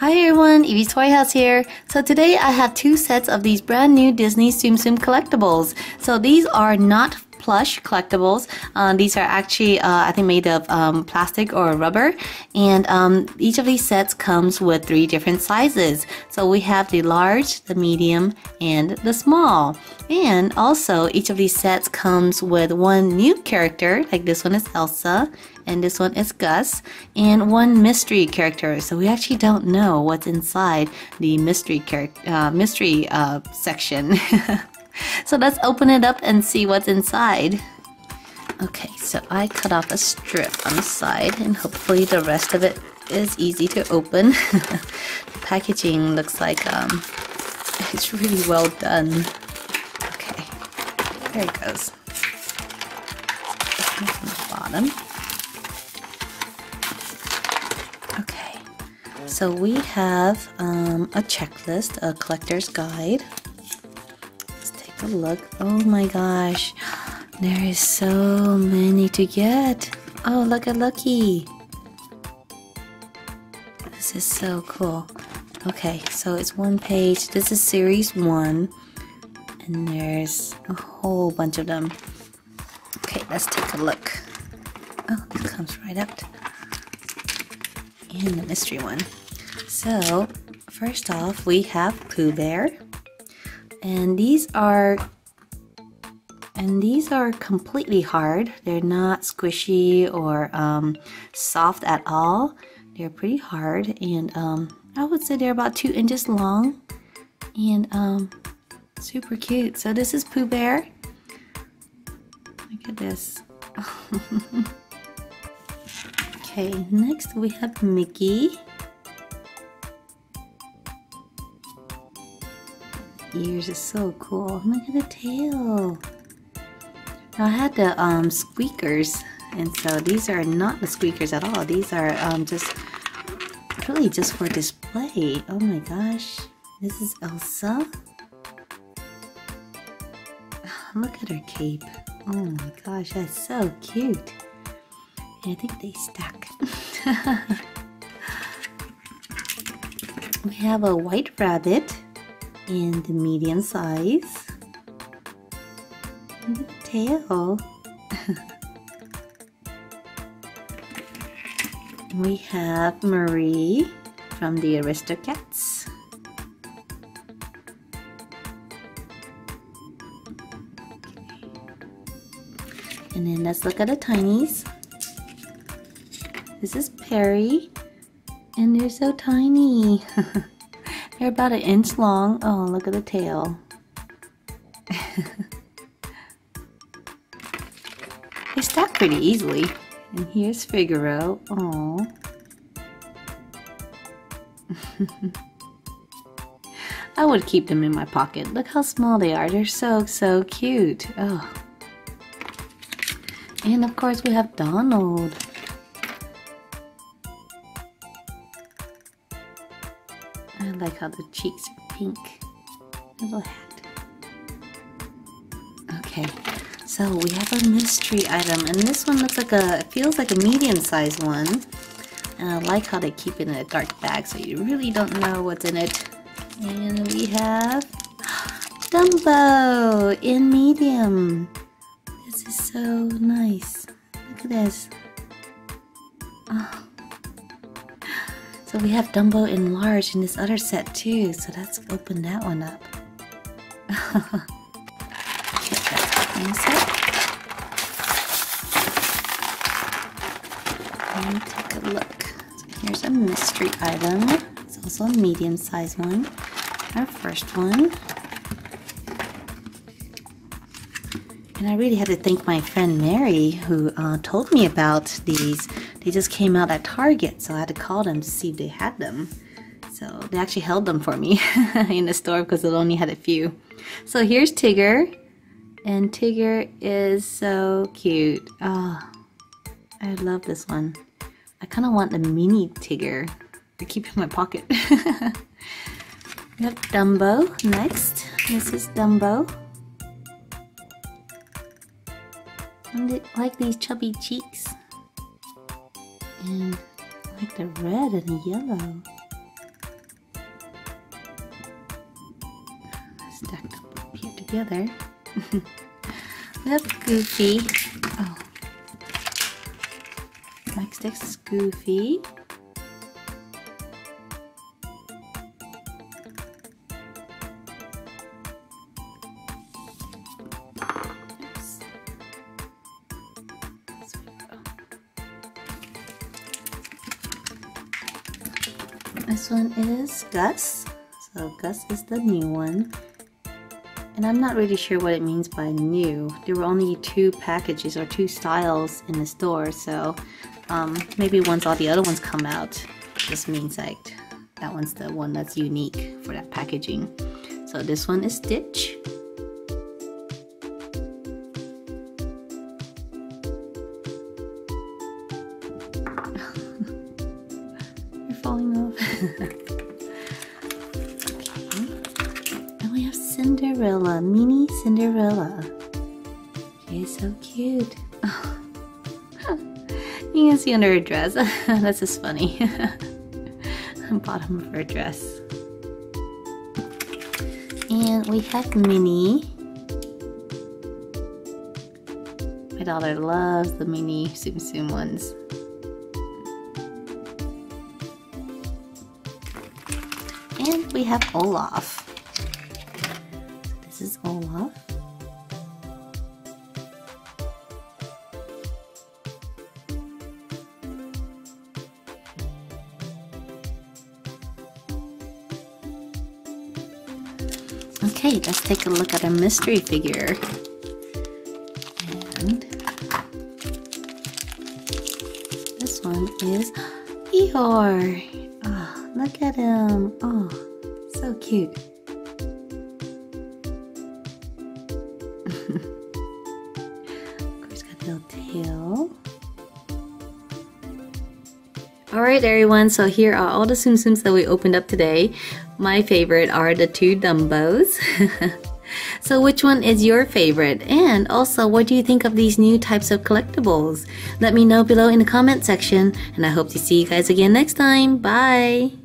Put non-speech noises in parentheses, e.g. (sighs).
Hi everyone, Evie's Toy House here. So today I have two sets of these brand new Disney Tsum Tsum collectibles. So these are not plush collectibles. Uh, these are actually, uh, I think, made of um, plastic or rubber. And um, each of these sets comes with three different sizes. So we have the large, the medium, and the small. And also, each of these sets comes with one new character, like this one is Elsa, and this one is Gus, and one mystery character. So we actually don't know what's inside the mystery character, uh, mystery uh, section. (laughs) So let's open it up and see what's inside. Okay, so I cut off a strip on the side and hopefully the rest of it is easy to open. (laughs) the packaging looks like um, (laughs) it's really well done. Okay, there it goes. From the bottom. So we have um, a checklist, a collector's guide Let's take a look. Oh my gosh. There is so many to get. Oh, look at Lucky. This is so cool. Okay, so it's one page. This is series one. And there's a whole bunch of them. Okay, let's take a look. Oh, it comes right up. And the mystery one. So, first off, we have Pooh Bear and these are and these are completely hard. They're not squishy or um, soft at all. They're pretty hard and um, I would say they're about two inches long and um, super cute. So this is Pooh Bear look at this. (laughs) Okay next we have Mickey ears is so cool. Look at the tail. Now I had the um, squeakers, and so these are not the squeakers at all. These are um, just really just for display. Oh my gosh, this is Elsa. (sighs) Look at her cape. Oh my gosh, that's so cute. I think they stuck. (laughs) we have a white rabbit in the medium size. And the tail. (laughs) we have Marie from the Aristocats. And then let's look at the tinies. This is Perry. And they're so tiny. (laughs) They're about an inch long. Oh, look at the tail. (laughs) they stack pretty easily. And here's Figaro. Oh. (laughs) I would keep them in my pocket. Look how small they are. They're so, so cute. Oh. And of course we have Donald. I like how the cheeks are pink. Little hat. Okay, so we have a mystery item, and this one looks like a, it feels like a medium-sized one. And I like how they keep it in a dark bag, so you really don't know what's in it. And we have (gasps) Dumbo in medium. This is so nice. Look at this. Oh. So we have Dumbo in large in this other set too, so let's open that one up. (laughs) And take a look. So here's a mystery item. It's also a medium-sized one. Our first one. And I really had to thank my friend Mary who uh, told me about these they just came out at Target, so I had to call them to see if they had them. So they actually held them for me (laughs) in the store because it only had a few. So here's Tigger. And Tigger is so cute. Oh, I love this one. I kind of want the mini Tigger to keep in my pocket. (laughs) we have Dumbo next. This is Dumbo. And like these chubby cheeks and like the red and yellow. Stacked up here together. (laughs) That's Goofy. Oh. Next is Goofy. This one is Gus. So Gus is the new one. And I'm not really sure what it means by new. There were only two packages or two styles in the store, so um, maybe once all the other ones come out, this means like that one's the one that's unique for that packaging. So this one is Stitch. And we have Cinderella, mini Cinderella. She's so cute. (laughs) you can see under her dress. (laughs) That's just funny. (laughs) Bottom of her dress. And we have Minnie. My daughter loves the mini Tsum Tsum ones. We have Olaf. This is Olaf. Okay, let's take a look at a mystery figure. And this one is Eeyore. Oh, look at him. Oh, so cute. (laughs) of course, got a little tail. Alright everyone, so here are all the Tsum Tsums that we opened up today. My favorite are the two Dumbos. (laughs) so which one is your favorite? And also, what do you think of these new types of collectibles? Let me know below in the comment section, and I hope to see you guys again next time. Bye!